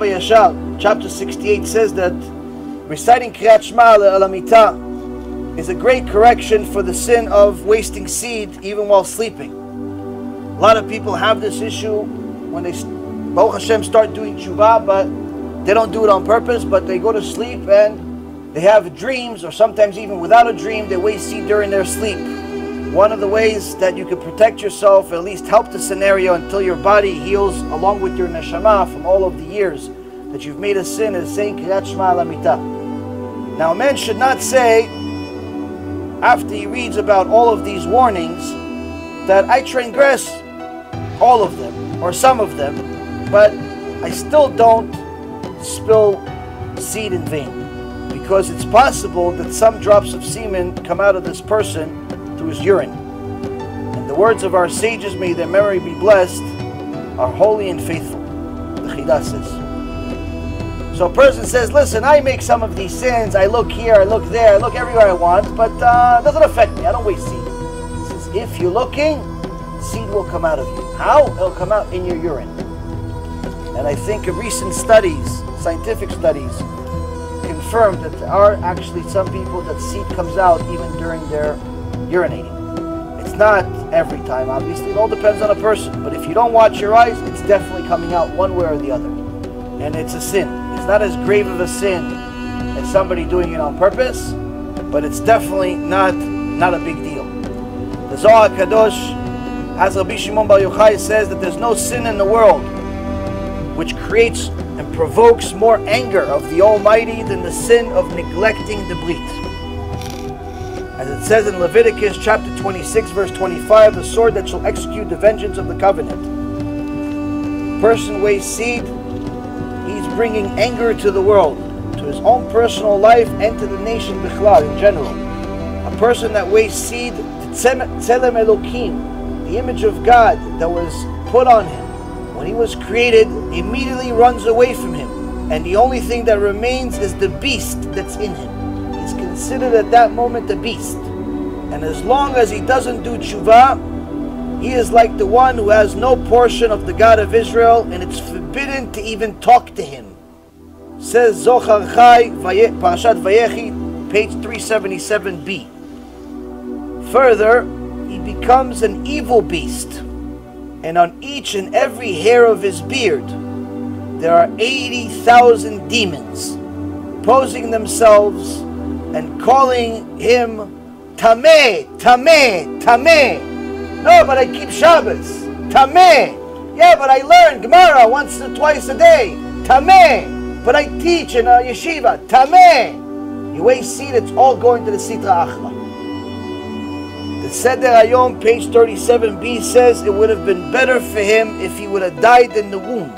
HaYashar, chapter 68 says that reciting Kriyat Shema al is a great correction for the sin of wasting seed even while sleeping. A lot of people have this issue when they, Baruch Hashem, start doing tshuva, but they don't do it on purpose, but they go to sleep and they have dreams, or sometimes even without a dream, they waste seed during their sleep. One of the ways that you can protect yourself, at least help the scenario until your body heals along with your neshama from all of the years that you've made a sin, is saying Shema. Now, a man should not say, after he reads about all of these warnings, that I transgress all of them, or some of them, but I still don't spill seed in vain because it's possible that some drops of semen come out of this person through his urine. And the words of our sages, may their memory be blessed, are holy and faithful. The Chidah says. So a person says, listen, I make some of these sins, I look here, I look there, I look everywhere I want, but uh, it doesn't affect me, I don't waste seed. Says, if you're looking, seed will come out of you. How? It'll come out in your urine. And I think recent studies scientific studies confirmed that there are actually some people that seed comes out even during their urinating. It's not every time, obviously. It all depends on a person. But if you don't watch your eyes, it's definitely coming out one way or the other. And it's a sin. It's not as grave of a sin as somebody doing it on purpose, but it's definitely not not a big deal. The Zohar Kadosh, as Rabbi Shimon Bar Yochai says, that there's no sin in the world which creates and provokes more anger of the Almighty than the sin of neglecting the brit. As it says in Leviticus chapter 26, verse 25, the sword that shall execute the vengeance of the covenant. Person wastes seed, he's bringing anger to the world, to his own personal life and to the nation Bichlal in general. A person that wastes seed, Tzelem Elokim, the image of God that was put on him, when he was created, immediately runs away from him. And the only thing that remains is the beast that's in him. Considered at that moment the beast. And as long as he doesn't do tshuva, he is like the one who has no portion of the God of Israel, and it's forbidden to even talk to him. Says Zohar Chai, Parashat Vayechi, page 377b. Further, he becomes an evil beast and on each and every hair of his beard there are 80,000 demons posing themselves and calling him Tameh, Tameh, Tameh. No, but I keep Shabbos. Tameh. Yeah, but I learn Gemara once or twice a day. Tameh. But I teach in a yeshiva. Tameh. You waste seed, it's all going to the Sitra Achra. The Seder Hayom, page 37b, says it would have been better for him if he would have died in the womb.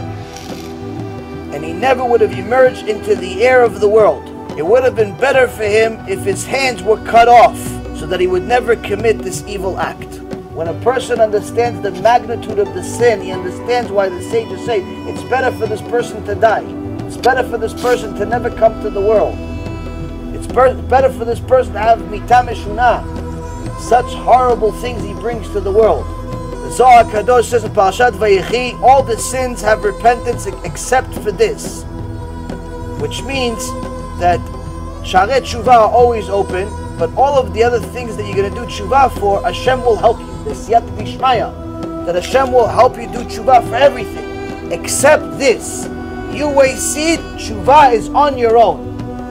And he never would have emerged into the air of the world. It would have been better for him if his hands were cut off so that he would never commit this evil act. When a person understands the magnitude of the sin, he understands why the sages say it's better for this person to die. It's better for this person to never come to the world. It's better for this person to have mitameshuna, such horrible things he brings to the world. The Zohar Kadosh says in Parashat Vayechi, all the sins have repentance except for this. Which means that Sharei Tshuva are always open, but all of the other things that you're going to do Tshuva for, Hashem will help you. The Siyata Dishmaya, that Hashem will help you do Tshuva for everything, except this. You waste seed, Tshuva is on your own.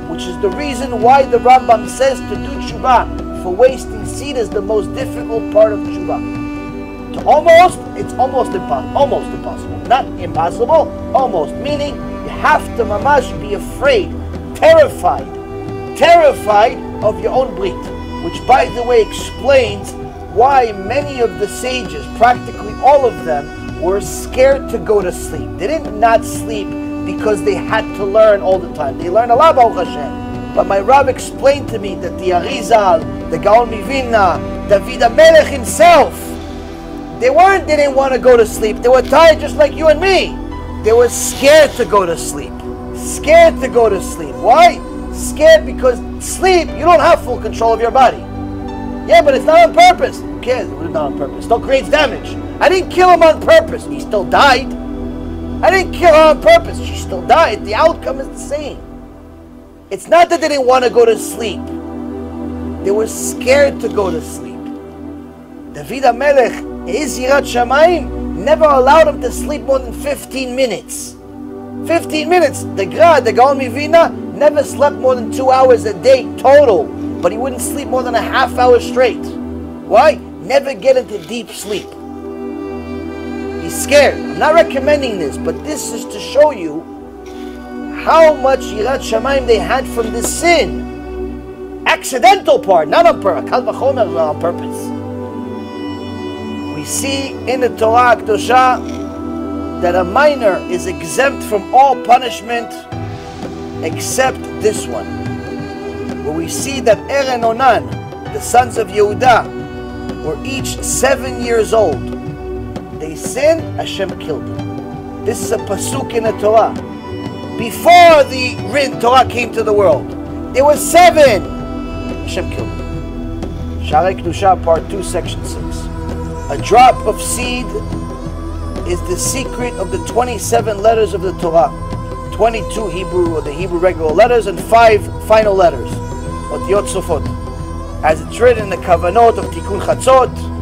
Which is the reason why the Rambam says to do Tshuva for wasting seed is the most difficult part of tshuva. To almost, it's almost impossible. Almost impossible. Not impossible, almost. Meaning, you have to mamash be afraid, terrified, terrified of your own brit. Which, by the way, explains why many of the sages, practically all of them, were scared to go to sleep. They didn't not sleep because they had to learn all the time. They learned a lot about Hashem. But my Rav explained to me that the Arizal, the Gaon MiVilna, David Melech himself, they weren't, they didn't want to go to sleep. They were tired just like you and me. They were scared to go to sleep. Scared to go to sleep. Why? Scared because sleep, you don't have full control of your body. Yeah, but it's not on purpose. Who cares? It was not on purpose. Still creates damage. I didn't kill him on purpose. He still died. I didn't kill her on purpose. She still died. The outcome is the same. It's not that they didn't want to go to sleep. They were scared to go to sleep. David HaMelech, his Yirat never allowed him to sleep more than 15 minutes. 15 minutes. The Gra, the Gaon MiVilna, never slept more than two hours a day total, but he wouldn't sleep more than a half hour straight. Why? Never get into deep sleep. He's scared. I'm not recommending this, but this is to show you how much Yirat Shamayim they had from the sin. Accidental part, not on purpose. on purpose. We see in the Torah Kedosha that a minor is exempt from all punishment except this one. Where we see that Er and Onan, the sons of Yehuda, were each seven years old they sinned, Hashem killed them. This is a pasuk in the Torah. Before the written Torah came to the world, there were seven. Hashem killed them. Sharei Kedusha, part 2, section 6. A drop of seed is the secret of the 27 letters of the Torah. 22 Hebrew or the Hebrew regular letters and 5 final letters. The As it's written in the Kavanot of Tikkun Chatzot,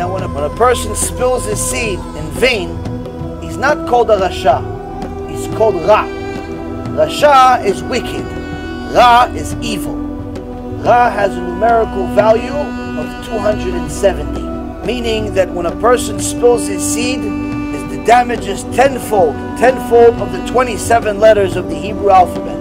now, when a, when a person spills his seed in vain, he's not called a Rasha. He's called Ra. Rasha is wicked. Ra is evil. Ra has a numerical value of 270, meaning that when a person spills his seed, the damage is tenfold, tenfold of the 27 letters of the Hebrew alphabet.